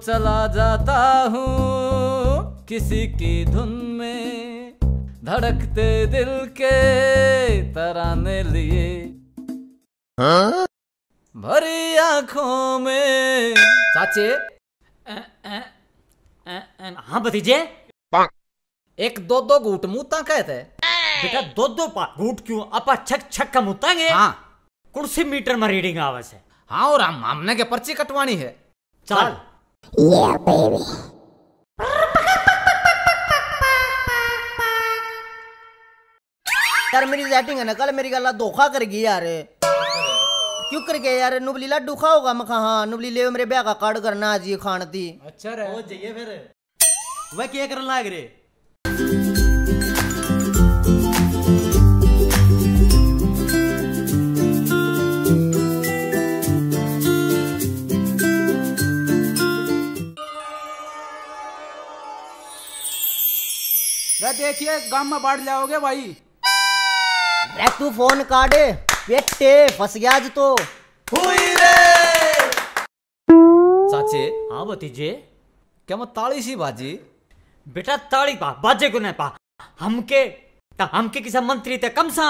चला जाता हूँ किसी की धुन में धड़कते दिल के तराने लिए। भरी आँखों में। चाचे? हाँ भतीजे। एक दो दो घूट मुँह कहते बेटा दो दो घूट क्यों? अपा छक छक का मुतांगे हाँ। कुर्सी मीटर में रीडिंग आवस है हाँ और हम हमने के पर्ची कटवानी है। चल। यार मेरी सेटिंग है ना कल मेरी गला धोखा कर गई यार। क्यों कर गया यार? नुबली लड्डू खाओगा मैं कहा हाँ नुबली ले मेरे ब्याह का कार्ड करना आज ये खान दी अच्छा रे। हो जाइए फिर। वह क्या करने लाग रे? रे देखिए गम में बाढ़ जाओगे भाई। रे तू फ़ोन काटे बेटे फंस गया आज तो। चाचे हाँ भतीजे क्या मैं ताली सी बाजी? बेटा ताली पा बाजे को नहीं पा। हमके ता हमके किसा मंत्री थे कम सा।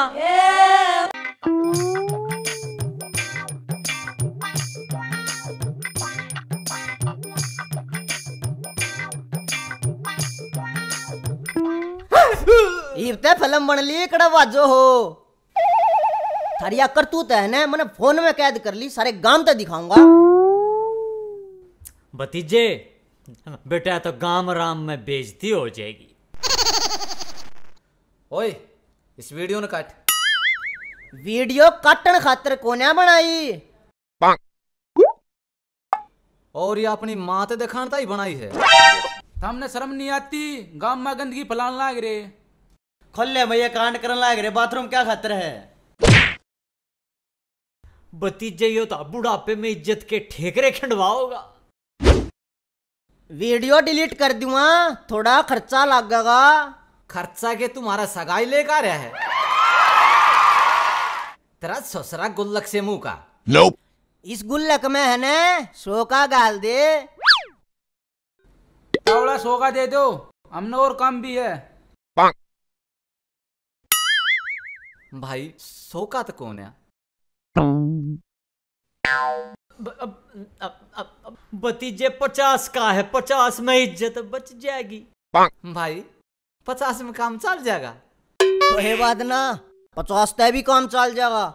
इरते फ़िल्म बन ली कड़ा बाजो हो थारी करतूत है ना मैंने फ़ोन में कैद कर ली सारे गाँव तक दिखाऊँगा। भतीजे बेटा तो गाँव राम में बेजती हो जाएगी। ओए इस वीडियो ने काट। वीडियो काटन खातर कोन्या बनाई? और ये अपनी माँ ते दिखाता ही बनाई है। हमने शर्म नहीं आती गाँव में गंदगी फैलाने लाग रे। खोले भैया कांड करने लाग रे बाथरूम क्या खातर है? भतीजे यो तो बुढ़ापे में इज़्ज़त के ठेकरे खंडवाओगा। वीडियो डिलीट कर दूँगा थोड़ा खर्चा लगेगा। खर्चा के तुम्हारा सगाई लेकर आ रहा है? तेरा ससुरा गुल्लक से मुँह का। इस गुल्लक में है ना सो का गाल दे। थोड़ा सोगा दे दो हमने और काम भी है। भाई सोका तो कौन है? भतीजे पचास का है पचास में इज़्ज़त बच जाएगी। भाई पचास में काम चल जाएगा? तो बात ना पचास तय भी काम चल जाएगा।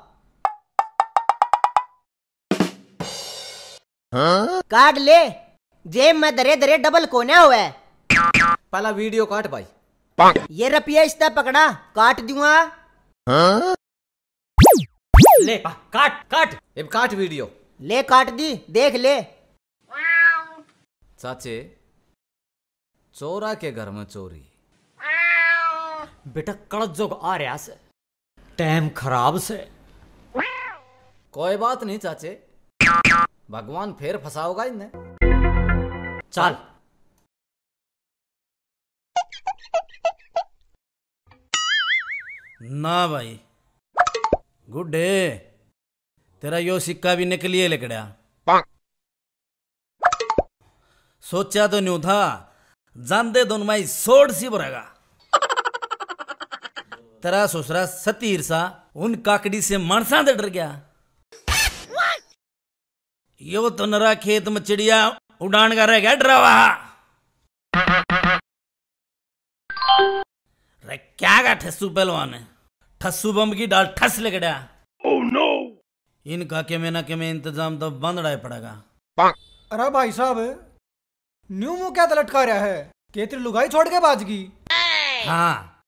काट ले जेब में दरे दरे डबल कोने हुआ है पहला वीडियो काट भाई। ये रपिया इस तरह पकड़ा काट दूँगा। ले पा, काट काट। अब काट वीडियो। ले काट दी देख ले। चाचे चोरा के घर में चोरी। बेटा कड़क जोग आ रहा से। टाइम खराब से। कोई बात नहीं चाचे। भगवान फिर फंसाओगा इन्हें चल। ना भाई। गुड्डे तेरा यो सिक्का भी निकलिए लेकड़ा। सोचा तो न्यू था जानते दोन माई सोड सी भरेगा तेरा ससुरा सतीर सा उन काकड़ी से मानसा दे डर गया। यो तो नरा खेत में चिड़िया उड़ान का रह गया डरावा। रे क्या का ठस्सू पहलवान? है ठस्सू बम की डाल ठस ले गया oh, no! इनका के में ना के में इंतज़ाम तो बंद रहा पड़ेगा अरे भाई साहब न्यू मुँह क्या लटका रहा है? केतरी लुगाई छोड़ के बाजगी। हाँ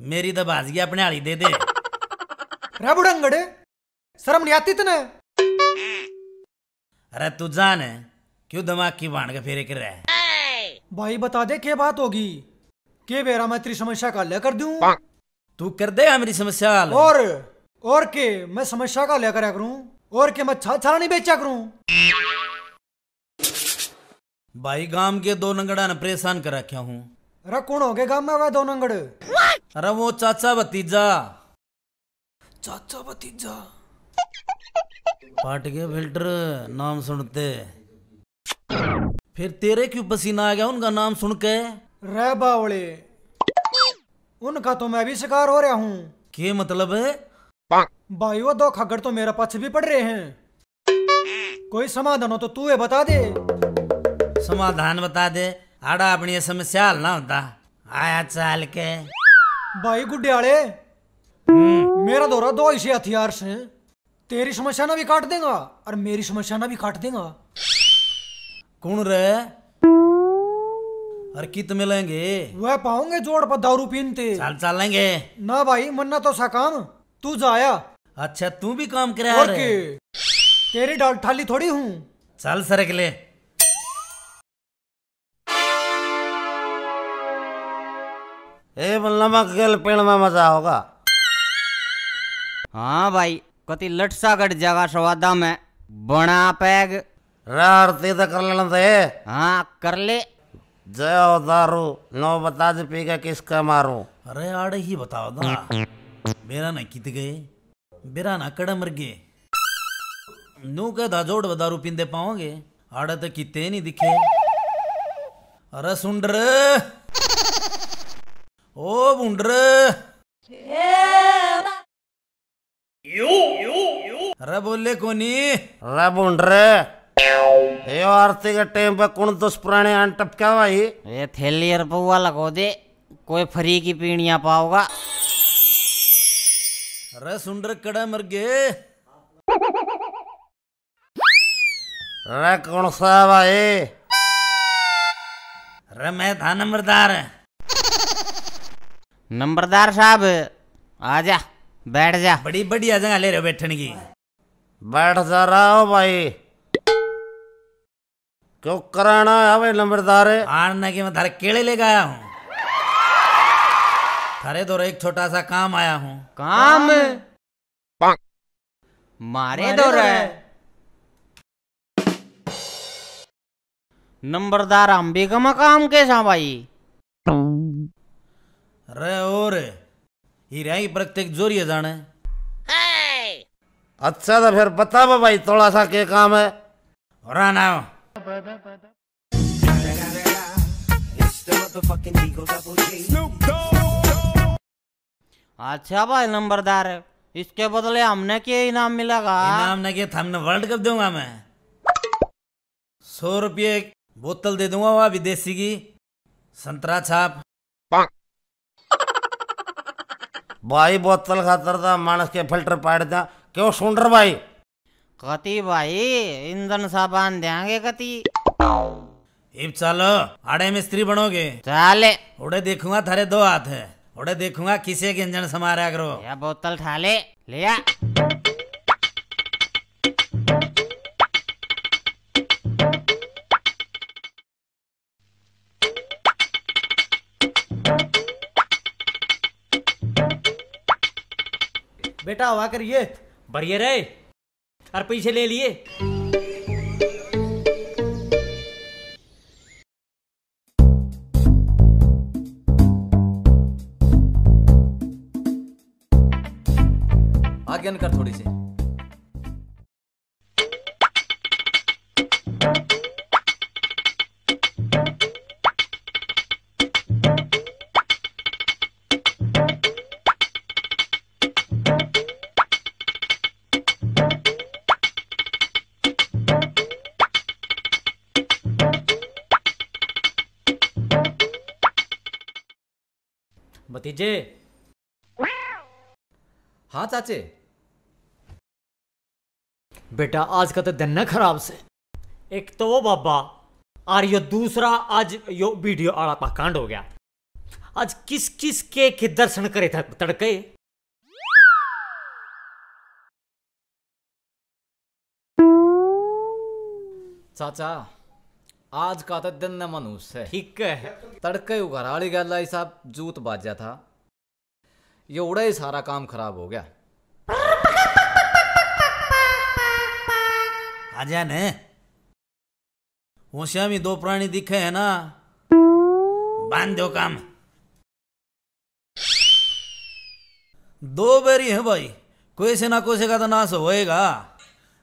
मेरी तो बाजगी अपने आड़ी दे दे। रे बुढ़ंगड़े शर्म नहीं आती तने? अरे तू जान है क्यों दिमाग की बाँध के फेरे कर रहा है? भाई बता दे क्या बात होगी? के बेरा मैं तेरी समस्या का हल कर दूँ? तू कर देगा मेरी समस्या हल? और और के मैं समस्या का हल करा करूँ? और के मैं छा छाला नहीं बेचा करूँ? भाई गाँव के दो नंगड़ा ने परेशान कर रखा हूँ? अरे कौन हो गए गाँव में वह दो नंगड़? अरे वो चाचा भतीजा। चाचा भतीजा? पाट के फ़िल्टर नाम सुनते। फिर तेरे क्यों पसीना आ गया? उनका नाम सुन के रे बावड़े। उनका तो मैं भी शिकार हो रहा हूँ। के मतलब? है भाई वो दो खगड़ तो मेरा पक्ष भी पड़ रहे हैं। कोई समाधान हो तो तू ये बता दे। समाधान बता दे। आड़ा अपनी समस्या हल ना होता। आया चाल के। भाई गुड्डियाले मेरा दौरा दो ऐसे हथियार से। तेरी समस्या ना भी काट देगा और मेरी समस्या ना भी काट देगा। कौन रे? और कित मिलेंगे। वह पाओगे जोड़ पर दारू पीनते। चल चलेंगे। ना भाई मन्ना तो सा काम। तू जाया अच्छा तू भी काम करे और के तेरी डाल ठाली थोड़ी हूँ। चल सरक ले। ए नमक गेल पेड़ में मज़ा होगा। हाँ भाई कति लट सा जगह सवादा में बना पैग। रे तो कर लेना हाँ कर ले। जय हो दारू नौ बता जे पी के किसका मारू? अरे आड़े ही बताओ ना। मेरा ना कित गए मेरा ना कड़ा मर गए। नू के दाजोड़ दारू पींदे पाओगे आड़े तो किते नहीं दिखे। अरे सुंडर। ओ बुंडर। अरे बोले कोनी। रे बुंडरे। यो आरती के टाइम पे कौन दुष्प्राणी आन टपका भाई ये थैली पौवा लगो दे कोई फ्री की पीणिया पाओगा। अरे सुंडर कड़ा मर गए रे कौन सा भाई अरे मैं था नंबरदार। नंबरदार साहब आजा बैठ जा। बड़ी बढ़िया जगह ले रहे हो बैठने की। बैठ जा रहा हो भाई क्यों कराना है? भाई नंबरदार। आना कि मैं थारे केले लेके आया हूँ। थारे दो एक छोटा सा काम आया हूँ। काम? मारे दो रे। नंबरदार अंबे का मकाम कैसा भाई? रे और हीरा की प्रत्येक जोरिए जाने। अच्छा तो फिर बता भाई थोड़ा सा क्या काम है? और आना हो। अच्छा भाई नंबरदार इसके बदले हमने के इनाम मिलेगा इनाम ने के हमने वर्ल्ड कप दूँगा मैं। सौ रुपये बोतल दे दूँगा वह विदेशी की। संतरा छाप। भाई बोतल खातर था मानस के फ़िल्टर पाड़ दिया। क्यों सुन रहा भाई? कति भाई ईंधन साबान देंगे कति इब चलो आड़े मिस्त्री बनोगे। चाले। उड़े देखूँगा थारे दो हाथ है। उड़े देखूँगा किसे के इंजन समारा करो या बोतल ठाले लिया बेटा हवा करिए। बढ़िया रे और पीछे ले लिए। भतीजे। हाँ चाचे। बेटा, आज का तो दिन ना खराब से। एक तो वो बाबा, और यो दूसरा आज यो वीडियो आड़ा कांड हो गया। आज किस किस के के दर्शन करे था तड़के? चाचा आज का तो दिन न मनुष्य है। ठीक है। तड़के घर वाली गल गया साहब जूत बाजा था। ये उड़ा ही सारा काम खराब हो गया। आजा ने। होशिया में दो प्राणी दिखे है ना। बाँध दो काम। दो बेरी है भाई। कोई से ना कोई से का तो नाश होएगा।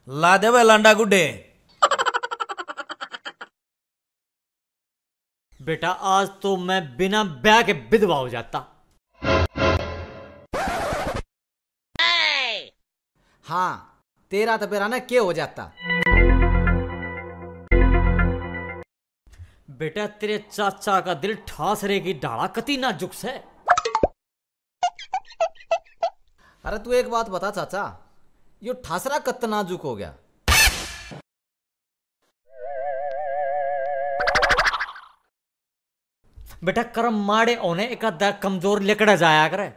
ला दे भाई लांडा गुड्डे। बेटा आज तो मैं बिना ब्याह के विधवा हो जाता। हाँ तेरा तो बेरा ना के हो जाता। बेटा तेरे चाचा का दिल ठासरे की डाला कति नाजुक से। अरे तू एक बात बता चाचा। यो ठासरा कत्त नाजुक हो गया। बेटा कर्म माड़े ओने एक कमज़ोर लेकड़ा जाया करे।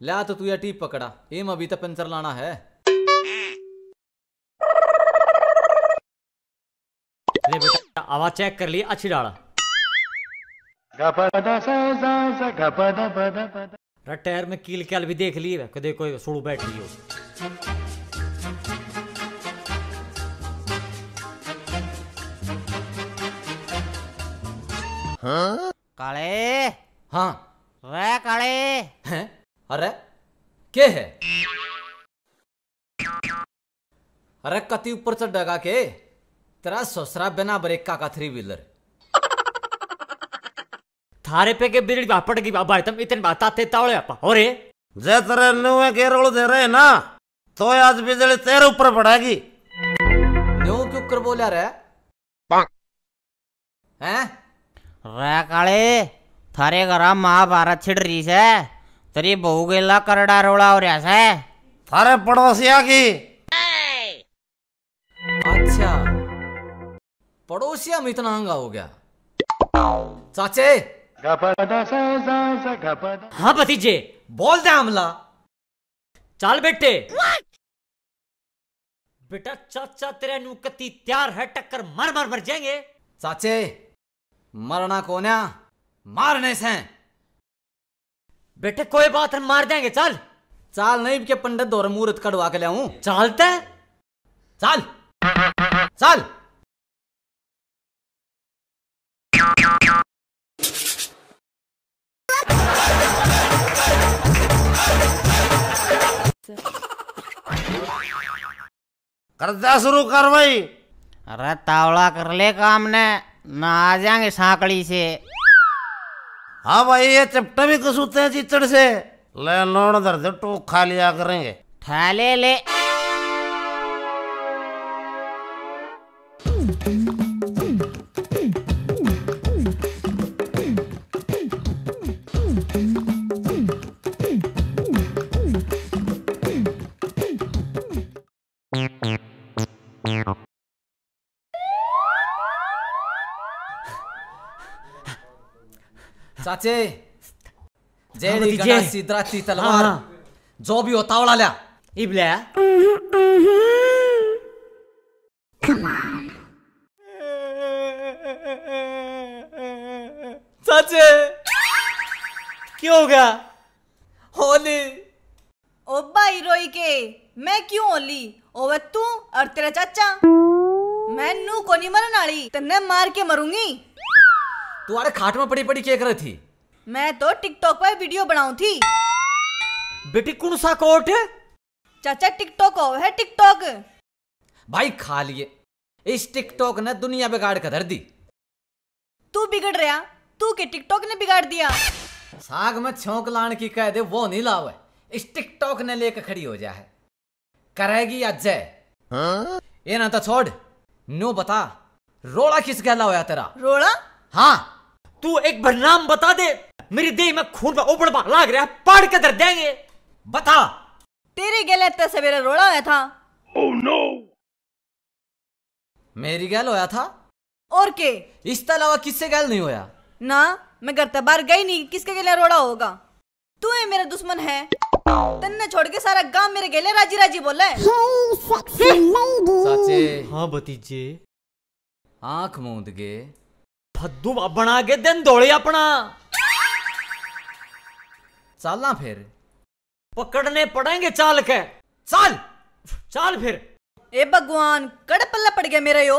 ला तो तू या टीप पकड़ा। एम अभी तक पंचर लाना है। ले बेटा आवाज़ चेक कर ली अच्छी डाला। रा टायर में कील कैल भी देख ली है कदे कोई सुड़ू बैठ रही हो। काले। हाँ। रे काले। हैं? अरे के है? अरे कति ऊपर चढ़ डगा के तेरा ससुरा बिना ब्रेक का थ्री व्हीलर। थारे पे के बिरड़ी बापड़ की बाबा तुम इतने बात आते तावड़े आपा। और ये? जे तेरे नुए केरल दे रहे ना तो आज बिजली तेरे ऊपर पड़ेगी। न्यू क्यों कर बोला रे? हैं? रे काले थारे घरा महाभारत छिड़ रही से तेरी बहू गेला करड़ा रोड़ा हो? रहा से थारे पड़ोसिया की? अच्छा. पड़ोसिया में इतना हंगा हो गया. चाचे. हाँ भतीजे बोल दे हमला. चल बेटे. बेटा चाचा तेरे नु कति त्यार है टक्कर मर मर मर जाएँगे. चाचे मरना कोन्या मारने से बेटे कोई बात नहीं मार देंगे चल। चाल नहीं के पंडित दौर मुहूर्त कड़वा के लाऊं। चलता है? चल। चल। कर्जा शुरू कर भाई। अरे तावड़ा कर ले काम ने। ना आ जाएँगे सांकड़ी से। हाँ भाई ये चपटा भी कसूते हैं चिचड़ से। ले लोन दर्द टूक खा लिया करेंगे। ठाले ले। चाचे जेड़ी भतीजे। गड़ा सिद्धराती तलवार। जो भी होता वड़ा लिया इबले चाचे क्यों हो गया? होली ओ भाई रोई के मैं क्यों होली ओवे तू और तेरा चाचा? मैं नू को नहीं मरन वाली तन्ने मार के मरूँगी? तुम्हारे खाट में पड़ी पड़ी क्या कर रही थी? मैं तो टिकटॉक पर वीडियो बनाऊ थी। बेटी कौन सा कोट है? चाचा टिकटॉक हो है टिकटॉक? भाई खा लिए। इस टिकटॉक ने दुनिया बिगाड़ कर धर दी। तू बिगड़ रहा? तू के टिकटॉक ने बिगाड़ दिया। साग में छोंक लान की कह दे वो नहीं लावे। इस टिकटॉक ने लेकर खड़ी हो जा है। करेगी या जय? ये ना तो छोड़। नो बता रोड़ा किस गहला होया तेरा? रोड़ा हाँ। तू एक बार नाम बता दे। मेरी देह में खून में उबड़ लाग रहा है। पाड़ के दर देंगे। बता। तेरे गले इतने सवेरे रोड़ा होया था। Oh, no. मेरी गैल होया था? और के? इसके अलावा किससे गैल नहीं होया? ना मैं घर तक बाहर गई नहीं। किसके गले रोड़ा होगा? तू ही मेरा दुश्मन है। तन्ने छोड़ के सारा गाँव मेरे गले राज़ी राज़ी बोले चाचे हाँ भतीजे। आँख मूंद गे। फद्दू बना के दिन दौड़े अपना चलना फिर। पकड़ने पड़ेंगे चाल के। चाल! चाल फिर। ए भगवान, कड़ पल्ला पड़ गया मेरा यो।